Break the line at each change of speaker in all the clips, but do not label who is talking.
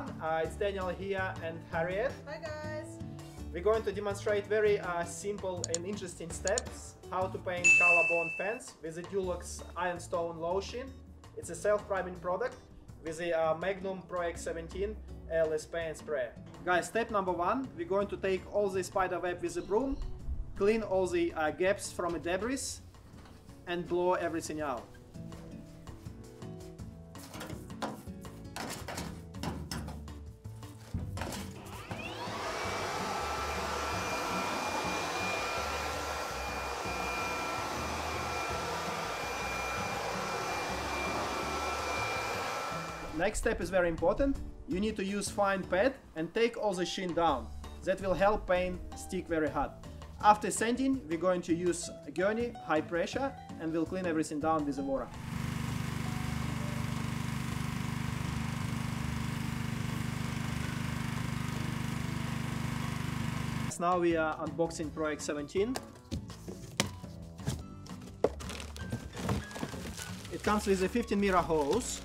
one. Uh, it's Daniel here and Harriet.
Hi guys.
We're going to demonstrate very uh, simple and interesting steps how to paint Colorbond fence with the Dulux Ironstone Lotion. It's a self-priming product with the uh, Magnum Pro X17 airless paint spray. Guys, step number one, we're going to take all the spider web with a broom, clean all the uh, gaps from the debris and blow everything out. Next step is very important. You need to use fine pad and take all the sheen down. That will help paint stick very hard. After sanding, we're going to use a gurney, high pressure, and we'll clean everything down with the water. Now we are unboxing Pro X17. It comes with a 15 meter hose,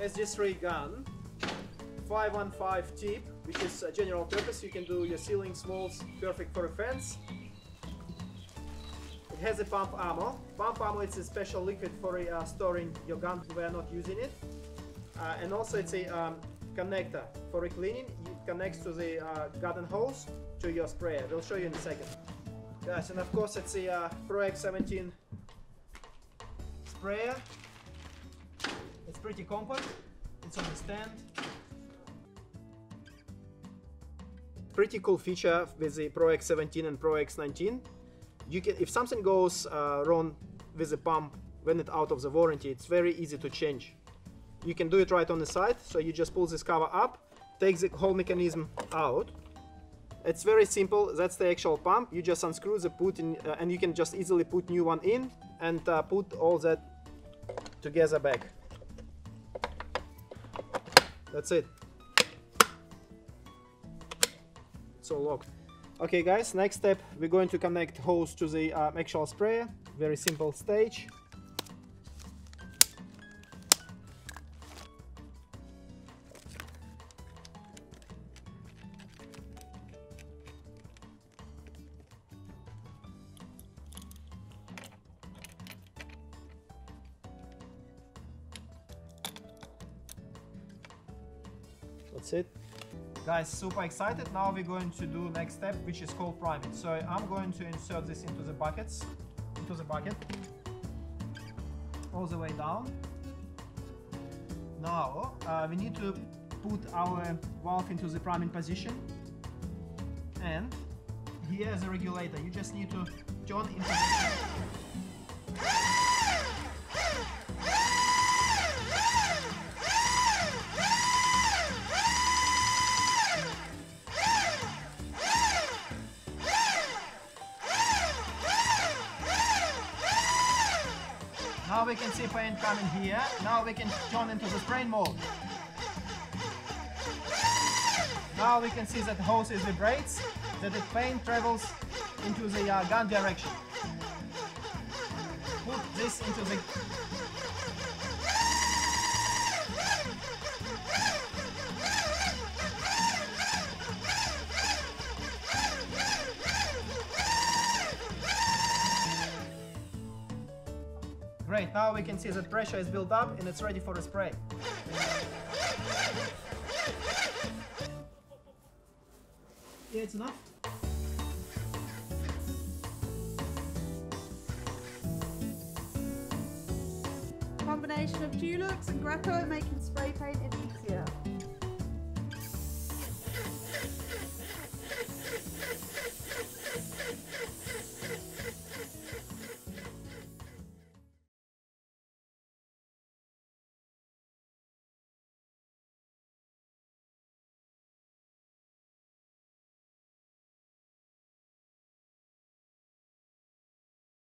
SG3 gun, 515 tip, which is a general purpose. You can do your ceilings, walls, perfect for a fence. It has a pump Armor. Pump Armor is a special liquid for uh, storing your gun when we are not using it. Uh, and also it's a um, connector for cleaning. It connects to the uh, garden hose to your sprayer. We'll show you in a second. Guys, and of course it's a uh, Pro X17 sprayer. It's pretty compact. It's on the stand. Pretty cool feature with the Pro X17 and Pro X19. You can, if something goes uh, wrong with the pump when it's out of the warranty, it's very easy to change. You can do it right on the side, so you just pull this cover up, take the whole mechanism out. It's very simple, that's the actual pump. You just unscrew the put in, uh, and you can just easily put new one in and uh, put all that together back. That's it. It's all locked. Okay guys, next step we're going to connect hose to the uh, actual sprayer. Very simple stage. That's it. Guys, super excited. Now we're going to do next step, which is called priming. So I'm going to insert this into the buckets, into the bucket, all the way down. Now uh, we need to put our valve into the priming position. And here is a regulator. You just need to turn into we can see paint coming here. Now we can turn into the spraying mode. Now we can see that the hose is vibrates, that the paint travels into the uh, gun direction. Put this into the Great, now we can see that pressure is built up and it's ready for the spray. Yeah, it's enough.
Combination of Dulux and Graco making spray paint into